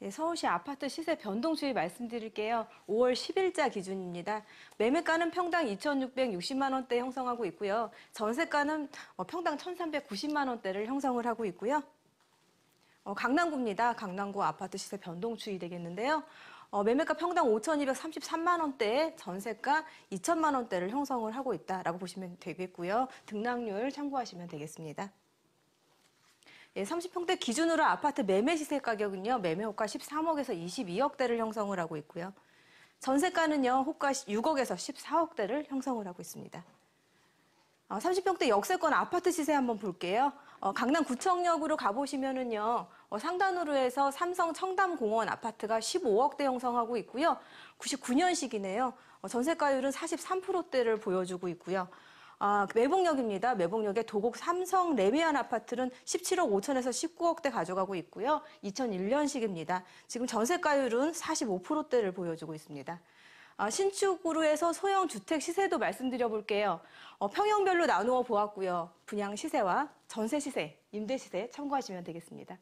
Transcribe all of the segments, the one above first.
예, 서울시 아파트 시세 변동 추이 말씀드릴게요. 5월 10일자 기준입니다. 매매가는 평당 2,660만 원대 형성하고 있고요. 전세가는 어, 평당 1,390만 원대를 형성을 하고 있고요. 어, 강남구입니다. 강남구 아파트 시세 변동 추이 되겠는데요. 어, 매매가 평당 5,233만 원대에 전세가 2천만 원대를 형성을 하고 있다라고 보시면 되겠고요. 등락률 참고하시면 되겠습니다. 예, 30평대 기준으로 아파트 매매 시세 가격은요, 매매 호가 13억에서 22억대를 형성을 하고 있고요. 전세가는요, 호가 6억에서 14억대를 형성을 하고 있습니다. 어, 30평대 역세권 아파트 시세 한번 볼게요. 어, 강남 구청역으로 가보시면은요, 어, 상단으로 해서 삼성 청담공원 아파트가 15억대 형성하고 있고요. 99년식이네요. 어, 전세가율은 43%대를 보여주고 있고요. 아, 매봉역입니다. 매봉역의 도곡 삼성 레미안 아파트는 17억 5천에서 19억대 가져가고 있고요. 2001년식입니다. 지금 전세가율은 45%대를 보여주고 있습니다. 아, 신축으로 해서 소형 주택 시세도 말씀드려 볼게요. 어, 평형별로 나누어 보았고요. 분양 시세와 전세 시세, 임대 시세 참고하시면 되겠습니다.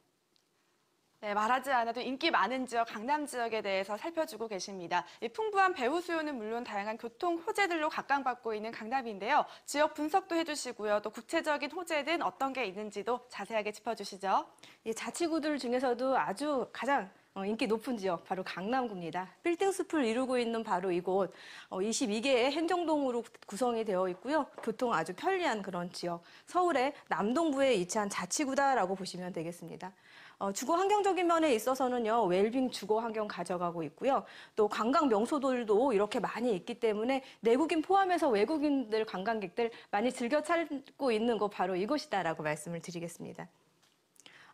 네, 말하지 않아도 인기 많은 지역 강남 지역에 대해서 살펴주고 계십니다. 이 풍부한 배우 수요는 물론 다양한 교통 호재들로 각광받고 있는 강남인데요. 지역 분석도 해주시고요. 또 구체적인 호재는 어떤 게 있는지도 자세하게 짚어주시죠. 이 자치구들 중에서도 아주 가장 어, 인기 높은 지역 바로 강남구입니다. 빌딩 숲을 이루고 있는 바로 이곳 22개의 행정동으로 구성이 되어 있고요. 교통 아주 편리한 그런 지역. 서울의 남동부에 위치한 자치구다라고 보시면 되겠습니다. 어, 주거 환경적인 면에 있어서는요, 웰빙 주거 환경 가져가고 있고요. 또 관광 명소들도 이렇게 많이 있기 때문에 내국인 포함해서 외국인들 관광객들 많이 즐겨 찾고 있는 곳 바로 이곳이다라고 말씀을 드리겠습니다.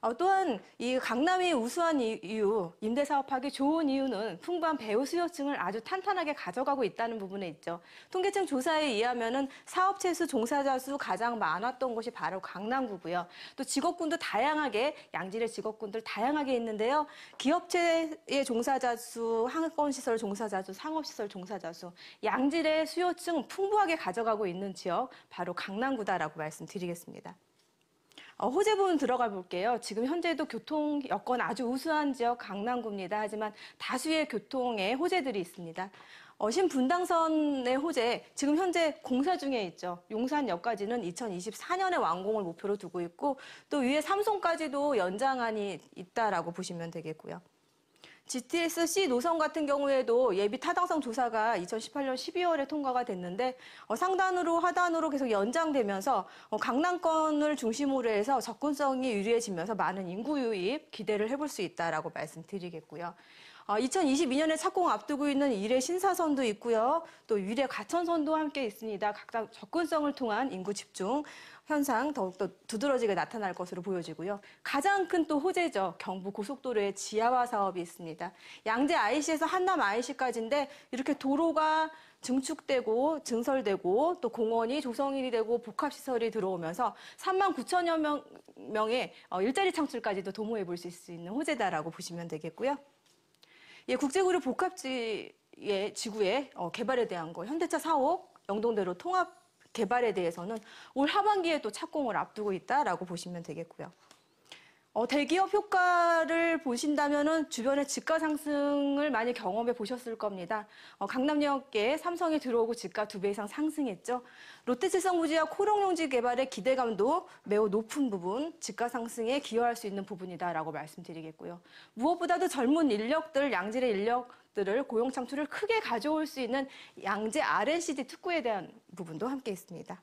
어, 또한 이 강남이 우수한 이유, 임대 사업하기 좋은 이유는 풍부한 배우 수요층을 아주 탄탄하게 가져가고 있다는 부분에 있죠. 통계청 조사에 의하면은 사업체 수, 종사자 수 가장 많았던 곳이 바로 강남구고요. 또 직업군도 다양하게 양질의 직업군들 다양하게 있는데요. 기업체의 종사자 수, 항공시설 종사자 수, 상업시설 종사자 수, 양질의 수요층 풍부하게 가져가고 있는 지역 바로 강남구다라고 말씀드리겠습니다. 어, 호재 부분 들어가 볼게요. 지금 현재도 교통 여건 아주 우수한 지역 강남구입니다. 하지만 다수의 교통에 호재들이 있습니다. 어, 신분당선의 호재, 지금 현재 공사 중에 있죠. 용산역까지는 2024년에 완공을 목표로 두고 있고, 또 위에 삼송까지도 연장안이 있다라고 보시면 되겠고요. GTS C 노선 같은 경우에도 예비 타당성 조사가 2018년 12월에 통과가 됐는데 어, 상단으로 하단으로 계속 연장되면서 어, 강남권을 중심으로 해서 접근성이 유리해지면서 많은 인구 유입 기대를 해볼 수 있다라고 말씀드리겠고요. 어, 2022년에 착공 앞두고 있는 이래 신사선도 있고요. 또 위례 가천선도 함께 있습니다. 각각 접근성을 통한 인구 집중 현상 더욱더 두드러지게 나타날 것으로 보여지고요. 가장 큰 또 호재죠. 경부 고속도로의 지하화 사업이 있습니다. 양재 IC에서 한남 IC까지인데 이렇게 도로가 증축되고 증설되고 또 공원이 조성이 되고 복합시설이 들어오면서 3만 9천여 명, 명의 어, 일자리 창출까지도 도모해 볼 수 있는 호재다라고 보시면 되겠고요. 예, 국제구류 복합지의 지구의 어, 개발에 대한 거 현대차 사옥 영동대로 통합 개발에 대해서는 올 하반기에 또 착공을 앞두고 있다라고 보시면 되겠고요. 어, 대기업 효과를 보신다면은 주변의 집가 상승을 많이 경험해 보셨을 겁니다. 어, 강남역에 삼성이 들어오고 집가 두 배 이상 상승했죠. 롯데칠성부지와 코롱용지 개발의 기대감도 매우 높은 부분, 집가 상승에 기여할 수 있는 부분이다라고 말씀드리겠고요. 무엇보다도 젊은 인력들, 양질의 인력들을 고용 창출을 크게 가져올 수 있는 양재 R&CD 특구에 대한 부분도 함께 있습니다.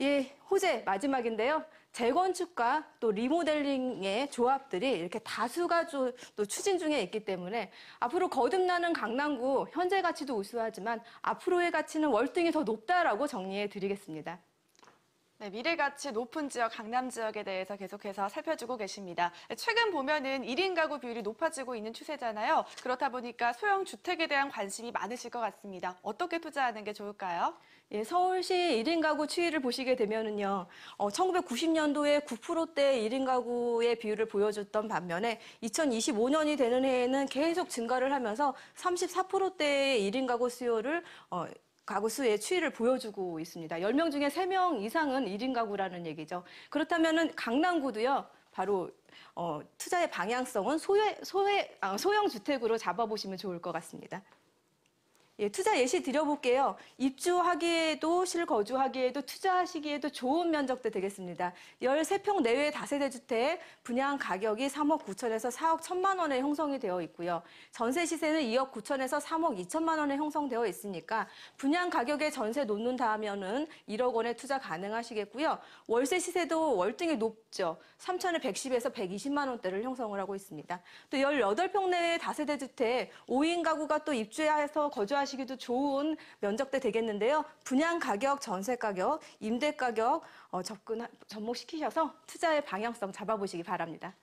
예, 호재 마지막인데요. 재건축과 또 리모델링의 조합들이 이렇게 다수가 또 추진 중에 있기 때문에 앞으로 거듭나는 강남구 현재 가치도 우수하지만 앞으로의 가치는 월등히 더 높다라고 정리해 드리겠습니다. 네, 미래 가치 높은 지역 강남 지역에 대해서 계속해서 살펴주고 계십니다. 최근 보면은 1인 가구 비율이 높아지고 있는 추세잖아요. 그렇다 보니까 소형 주택에 대한 관심이 많으실 것 같습니다. 어떻게 투자하는 게 좋을까요? 예, 서울시 1인 가구 추이를 보시게 되면은요, 어, 1990년도에 9%대 1인 가구의 비율을 보여줬던 반면에 2025년이 되는 해에는 계속 증가를 하면서 34%대의 1인 가구 수요를 어, 가구 수의 추이를 보여주고 있습니다. 10명 중에 3명 이상은 1인 가구라는 얘기죠. 그렇다면은 강남구도요. 바로 어, 투자의 방향성은 소외, 소외, 아, 소형 주택으로 잡아보시면 좋을 것 같습니다. 예, 투자 예시 드려볼게요. 입주하기에도 실거주하기에도 투자하시기에도 좋은 면적대 되겠습니다. 13평 내외 다세대 주택 분양 가격이 3억 9천에서 4억 1천만 원에 형성이 되어 있고요. 전세 시세는 2억 9천에서 3억 2천만 원에 형성되어 있으니까 분양 가격에 전세 놓는다 하면은 1억 원에 투자 가능하시겠고요. 월세 시세도 월등히 높죠. 3천에 110에서 120만 원대를 형성을 하고 있습니다. 또 18평 내외 다세대 주택 5인 가구가 또 입주해서 거주하 시기도 좋은 면적대 되겠는데요. 분양 가격, 전세 가격, 임대 가격 어, 접근 접목시키셔서 투자의 방향성 잡아보시기 바랍니다.